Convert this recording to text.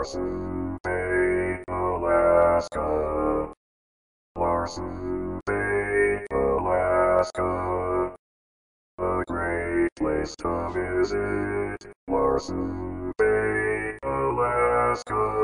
Larsen Bay, Alaska. Larsen Bay, Alaska. A great place to visit. Larsen Bay, Alaska.